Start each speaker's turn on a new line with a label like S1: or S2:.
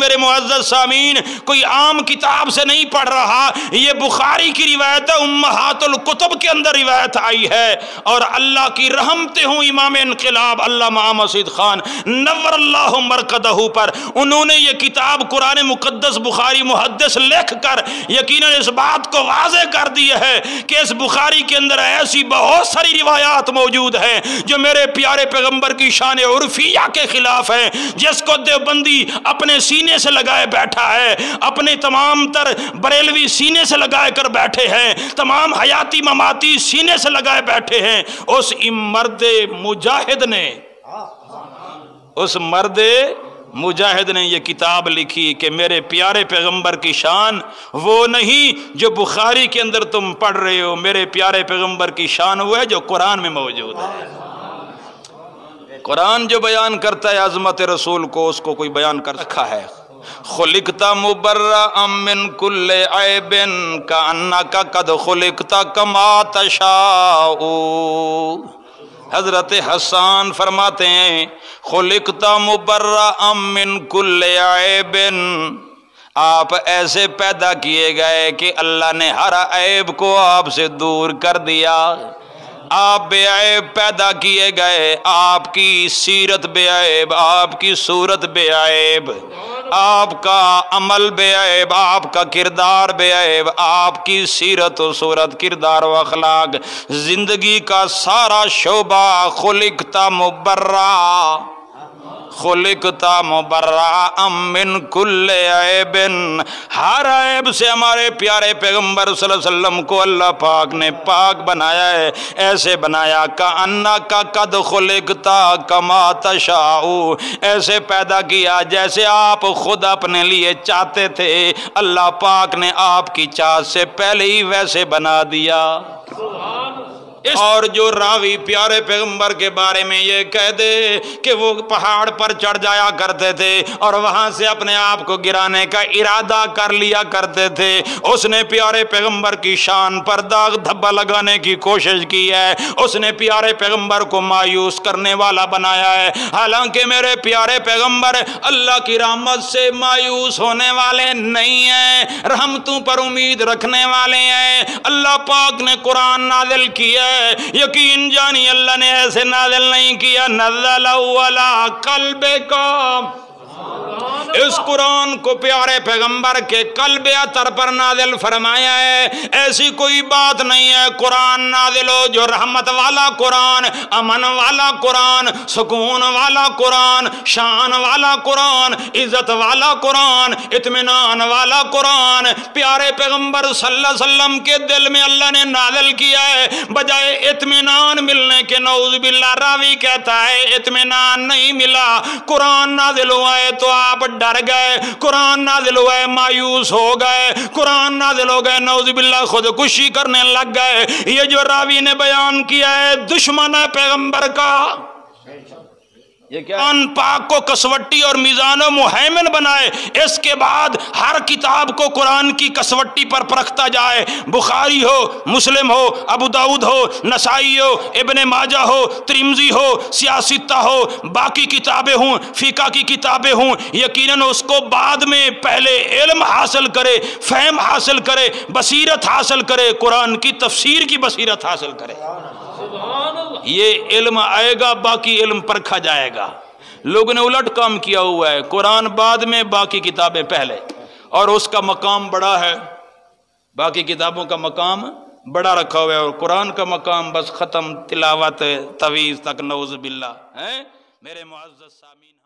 S1: मेरे मुआज़ सामीन, कोई आम किताब से नहीं पढ़ रहा। ये बुखारी की रिवायत है, उम्महातुल कुतुब के अंदर रिवायत आई है। और अल्लाह की रहमते हूँ इमाम इनकलाब, अल्लाह मसीद खान। नवर अल्लाह मरकदहू पर उन्होंने ये किताब कुरान मुकद्दस बुखारी मुहदस लिख कर यकीन इस बात को वाजे कर दिया है कि इस बुखारी के अंदर ऐसी बहुत सारी रिवायात मौजूद हैं, जो मेरे प्यारे पैगंबर की शान उर्फिया के खिलाफ है, जिसको देवबंदी अपने सीने से लगाए बैठा है। अपने तमाम तर बरेलवी सीने से लगाए कर बैठे हैं। तमाम हयाती ममाती सीने से लगाए बैठे हैं। उस मर्द मुजाहिद ने, उस मर्द मुजाहिद ने यह किताब लिखी कि मेरे प्यारे पैगंबर की शान वो नहीं जो बुखारी के अंदर तुम पढ़ रहे हो। मेरे प्यारे पैगंबर की शान वो है जो कुरान में मौजूद है। कुरान जो बयान करता है अजमत रसूल को उसको कोई बयान कर रखा है। खुलिकता मुबर्रा अमिन कुल्ले आबिन का अन्ना का कद खुलिकता कमा तशाऊ हज़रत हसान फरमाते हैं, खुलिकता मुबर्रा अमिन कुल्ले आबिन आप ऐसे पैदा किए गए कि अल्लाह ने हर ऐब को आपसे दूर कर दिया। आप बेआब पैदा किए गए, आपकी सीरत बेआब आपकी सूरत बेआब आपका अमल बेअब, आपका किरदार बेअब, आपकी सीरत सूरत, किरदार व अखलाक, ज़िंदगी का सारा शोबा खुलिकता मुबर्रा। खुलिकता मुबर्रा अमिन कुल्ले ऐबिन। हर ऐब से हमारे प्यारे पैगंबर वसल्लम को अल्लाह पाक ने पाक बनाया है। ऐसे बनाया का अन्ना का कद खुलिकता कमा तशाऊ। ऐसे पैदा किया जैसे आप खुद अपने लिए चाहते थे। अल्लाह पाक ने आपकी चाह से पहले ही वैसे बना दिया। और जो रावी प्यारे पैगंबर के बारे में ये कह दे कि वो पहाड़ पर चढ़ जाया करते थे और वहाँ से अपने आप को गिराने का इरादा कर लिया करते थे। उसने प्यारे पैगंबर की शान पर दाग धब्बा लगाने की कोशिश की है। उसने प्यारे पैगंबर को मायूस करने वाला बनाया है। हालाँकि मेरे प्यारे पैगंबर अल्लाह की रहमत से मायूस होने वाले नहीं हैं। रहमतों पर उम्मीद रखने वाले हैं। अल्लाह पाक ने कुरान नादिल किया है यकीन जानी अल्लाह ने ऐसे नादिल नहीं किया। नजला कल को इस कुरान को प्यारे पैगंबर के कल अतर पर नादिल फरमाया है, ऐसी कोई बात नहीं है, कुरान नादिलो जो रहमत वाला कुरान, अमन वाला कुरान, सुकून वाला कुरान, शान वाला कुरान, इज़्ज़त वाला कुरान इतमान वाला कुरान, प्यारे पैगंबर सल्लम के दिल में अल्लाह ने नादिल किया है, बजाय इतमान मिलने के नौज बिल्ला रावी कहता है इतमान नहीं मिला, कुरान नादिल हुआ है तो आप डर गए, कुरान ना दिलो हुए मायूस हो गए। कुरान ना दिलो गए नौजबिल्ला खुदकुशी करने लग गए। ये जो रावी ने बयान किया है, दुश्मन है पैगंबर का। क्या? पाक को कसवट्टी और मिजान मुहैमन बनाए? इसके बाद हर किताब को कुरान की कसवट्टी पर परखता जाए। बुखारी हो, मुस्लिम हो, अबू दाऊद हो, नसाई हो, इबन माजा हो, त्रिमजी हो सियासता हो, बाकी किताबें हों, फ़िका की किताबें हों, यकीनन उसको बाद में पहले इल्म हासिल करे, फ़हम हासिल करे, बसीरत हासिल करे, कुरान की तफसीर की बसीरत हासिल करे। ये इल्म आएगा, बाकी इल्म परखा जाएगा। लोगों ने उलट काम किया हुआ है, कुरान बाद में, बाकी किताबें पहले। और उसका मकाम बड़ा है। बाकी किताबों का मकाम बड़ा रखा हुआ है, और कुरान का मकाम बस ख़त्म, तिलावत, तवीज़ तक नौज बिल्ला है? मेरे मुआजत सामीन।